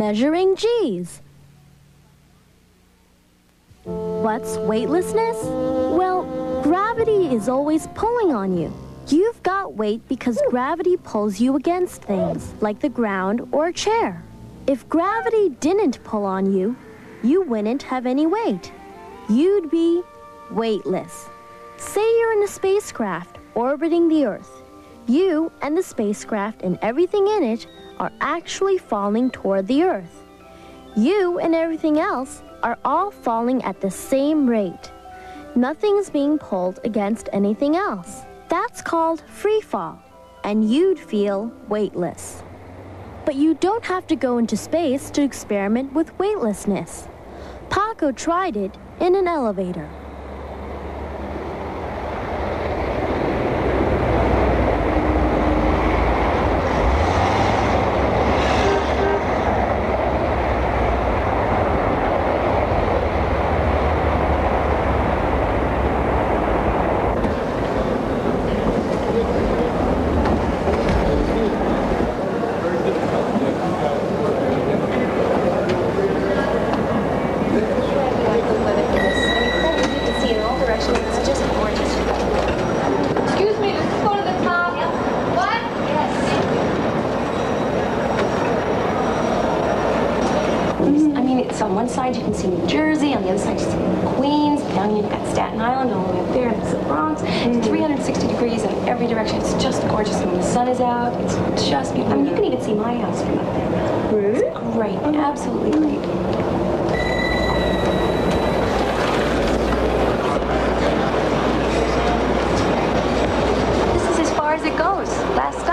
measuring G's. What's weightlessness? Well, gravity is always pulling on you. You've got weight because gravity pulls you against things, like the ground or a chair. If gravity didn't pull on you, you wouldn't have any weight. You'd be weightless. Say you're in a spacecraft orbiting the Earth. You and the spacecraft and everything in it are actually falling toward the Earth. You and everything else are all falling at the same rate. Nothing's being pulled against anything else. That's called free fall, and you'd feel weightless. But you don't have to go into space to experiment with weightlessness. Paco tried it in an elevator. Excuse me, does this go to the top? What? I mean, it's on one side you can see New Jersey, on the other side you see Queens, down here you've got Staten Island, all the way up there, and it's the Bronx. It's mm. 360 degrees in every direction. It's just gorgeous. And when the sun is out, it's just beautiful. I mean, you can even see my house from up there. Really? It's great. Absolutely great. This is as far as it goes. Last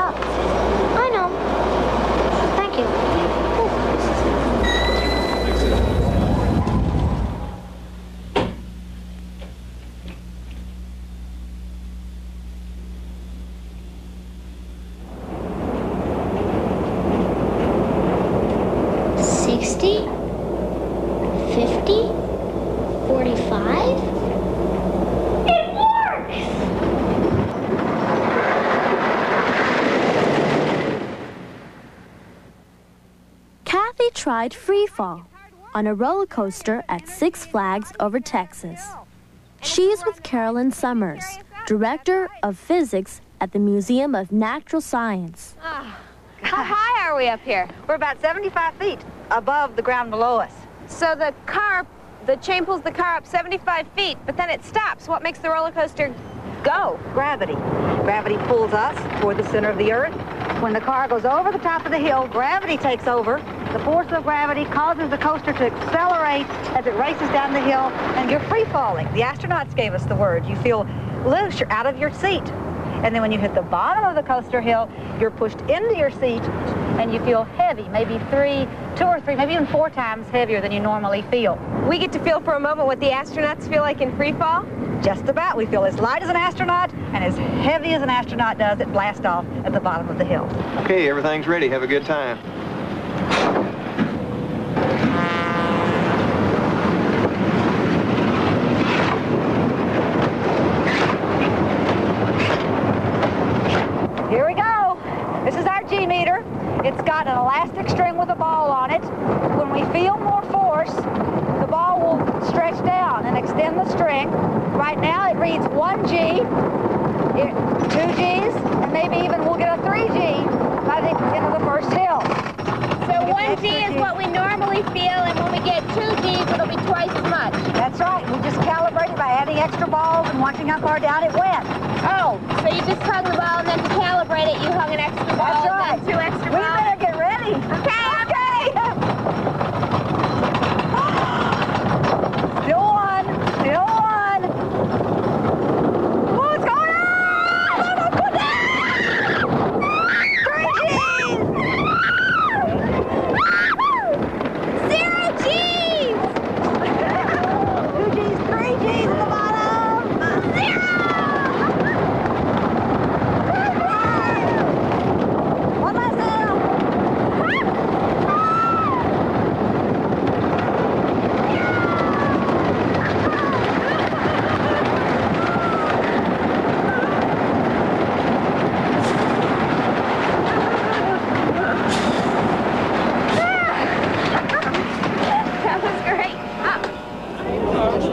tried free fall on a roller coaster at Six Flags over Texas. She's with Carolyn Summers, director of physics at the Museum of Natural Science. Ah, how high are we up here? We're about 75 feet above the ground below us. So the car, the chain pulls the car up 75 feet, but then it stops. What makes the roller coaster go? Gravity. Gravity pulls us toward the center of the earth. When the car goes over the top of the hill, gravity takes over. The force of gravity causes the coaster to accelerate as it races down the hill, and you're free falling. The astronauts gave us the word. You feel loose, you're out of your seat. And then when you hit the bottom of the coaster hill, you're pushed into your seat and you feel heavy, maybe three, two or three, maybe even four times heavier than you normally feel. We get to feel for a moment what the astronauts feel like in free fall? Just about. We feel as light as an astronaut and as heavy as an astronaut does at blast off at the bottom of the hill. Okay, everything's ready. Have a good time. Here we go. This is our G meter. It's got an elastic string with a ball on it. When we feel more force, the ball will stretch down and extend the string. Right now it reads 1G, 2Gs, and maybe even we'll get a 3G by the end of the first hill. So 1G is what we normally feel, and when we get 2Gs, it'll be twice as much. That's right. We just calibrated by adding extra balls and watching how far down it went. Oh, so you just hung the ball, and then to calibrate it, you hung an extra ball, That's right.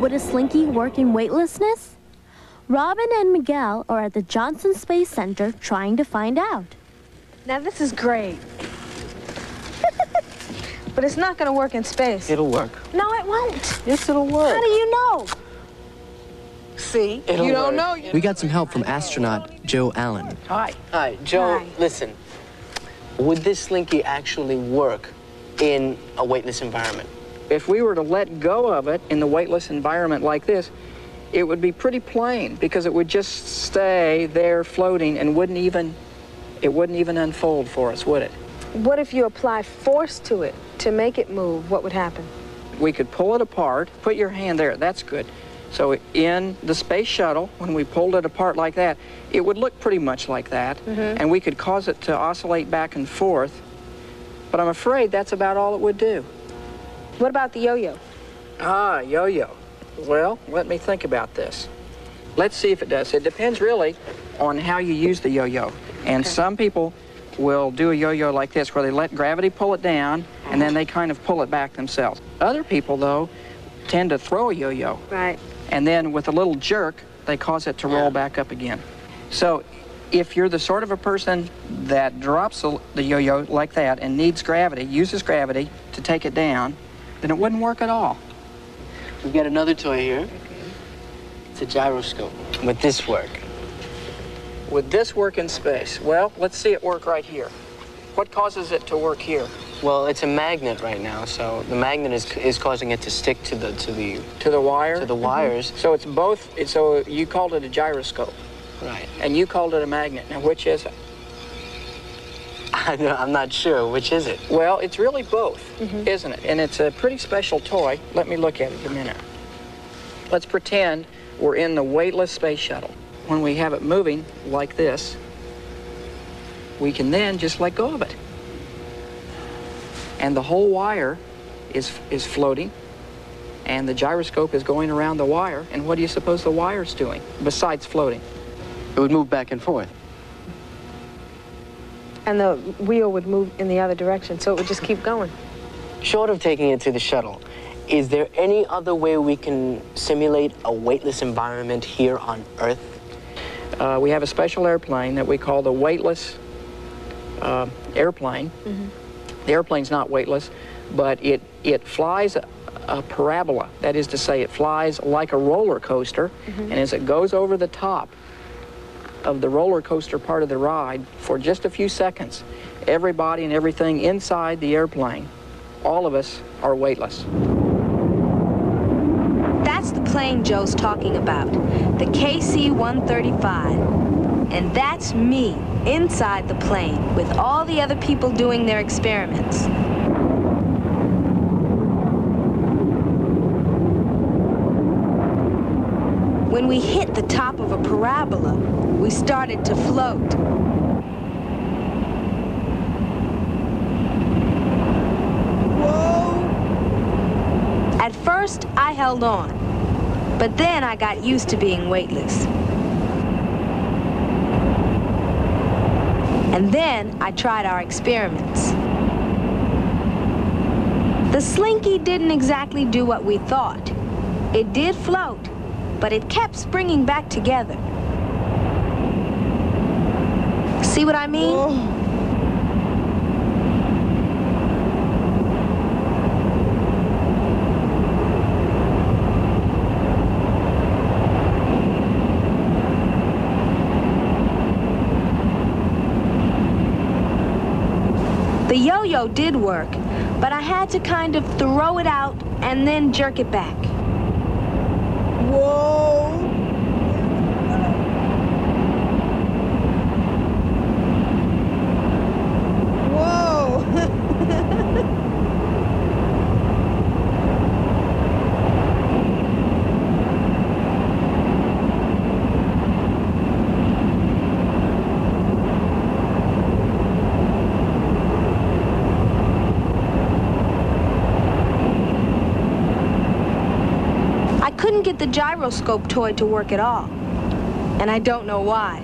would a slinky work in weightlessness? Robin and Miguel are at the Johnson Space Center trying to find out. Now, this is great. but it's not going to work in space. It'll work. No, it won't. Yes, it'll work. How do you know? See? It'll you don't work. know. We got some help from astronaut Joe Allen. Hi. Hi, Joe, Hi. listen. Would this slinky actually work in a weightless environment? If we were to let go of it in the weightless environment like this, it would be pretty plain because it would just stay there floating and wouldn't even, it wouldn't even unfold for us, would it? What if you apply force to it to make it move? What would happen? We could pull it apart, put your hand there, that's good. So in the space shuttle, when we pulled it apart like that, it would look pretty much like that, mm-hmm. and we could cause it to oscillate back and forth, but I'm afraid that's about all it would do. What about the yo-yo? Ah, yo-yo. Well, let me think about this. Let's see if it does. It depends really on how you use the yo-yo. And some people will do a yo-yo like this where they let gravity pull it down and then they kind of pull it back themselves. Other people, though, tend to throw a yo-yo Right. and then with a little jerk, they cause it to roll back up again. So if you're the sort of a person that drops the the yo-yo like that and needs gravity, uses gravity to take it down, then it wouldn't work at all. We've got another toy here. It's a gyroscope. Would this work? Would this work in space? Well, let's see it work right here. What causes it to work here? Well, it's a magnet right now, so the magnet is, is causing it to stick to the to the To the wire? to the wires. Mm-hmm. So it's both, so you called it a gyroscope Right. and you called it a magnet. Now, which is it? I know, I'm not sure. Which is it? Well, it's really both, mm-hmm. isn't it? And it's a pretty special toy. Let me look at it a minute. Let's pretend we're in the weightless space shuttle. When we have it moving like this, we can then just let go of it. And the whole wire is, is floating, and the gyroscope is going around the wire. And what do you suppose the wire's doing besides floating? It would move back and forth. And the wheel would move in the other direction, so it would just keep going. Short of taking it to the shuttle, is there any other way we can simulate a weightless environment here on Earth? Uh, we have a special airplane that we call the weightless uh, airplane. The airplane's not weightless, but it, it flies a, a parabola. That is to say, it flies like a roller coaster, and as it goes over the top of the roller coaster part of the ride for just a few seconds, everybody and everything inside the airplane, all of us are weightless. That's the plane Joe's talking about, the KC-135. And that's me, inside the plane, with all the other people doing their experiments. We hit the top of a parabola, we started to float. At first, I held on, but then I got used to being weightless. And then I tried our experiments. The slinky didn't exactly do what we thought. It did float, but it kept springing back together. See what I mean? Oh. The yo-yo did work, but I had to kind of throw it out and then jerk it back. Whoa! I couldn't get the gyroscope toy to work at all. And I don't know why.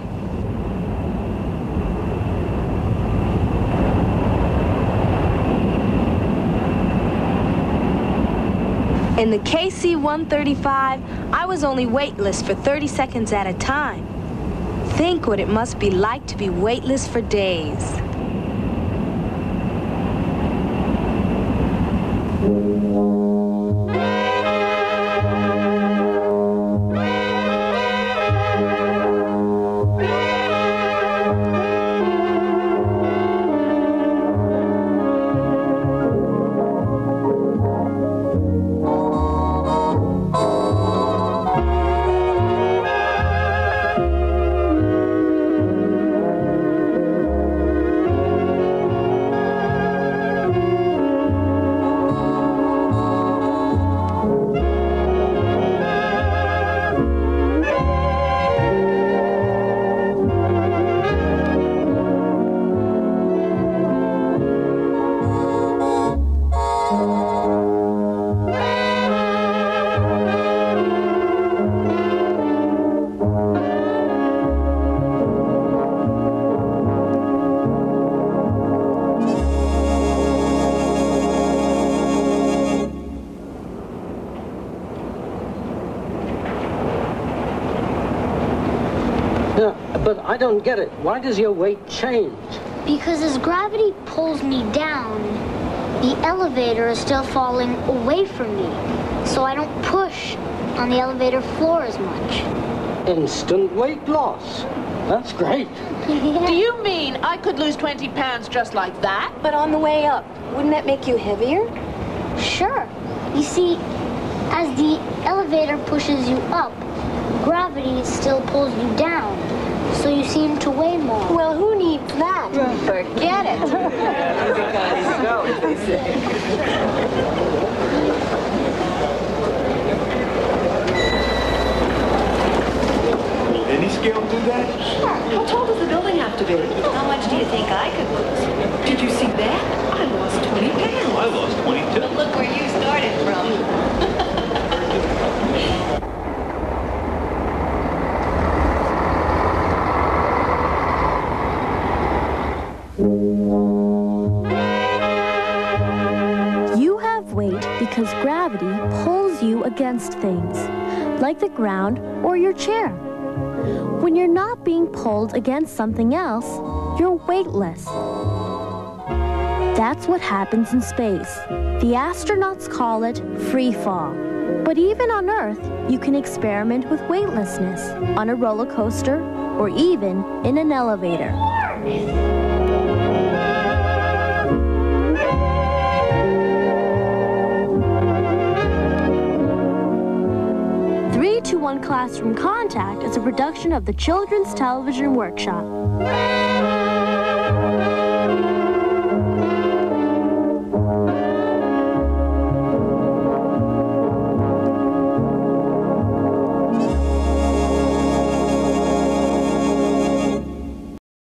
In the KC-135, I was only weightless for 30 seconds at a time. Think what it must be like to be weightless for days. But I don't get it. Why does your weight change? Because as gravity pulls me down, the elevator is still falling away from me. So I don't push on the elevator floor as much. Instant weight loss. That's great. Do you mean I could lose 20 pounds just like that? But on the way up, wouldn't that make you heavier? Sure. You see, as the elevator pushes you up, gravity still pulls you down. So you seem to weigh more. Well, who needs that? Forget it. Any scale do that? Sure. How tall does the building have to be? How much do you think I could lose? Pulls you against things, like the ground or your chair. When you're not being pulled against something else, you're weightless. That's what happens in space. The astronauts call it free fall. But even on Earth, you can experiment with weightlessness on a roller coaster or even in an elevator. Classroom Contact is a production of the Children's Television Workshop.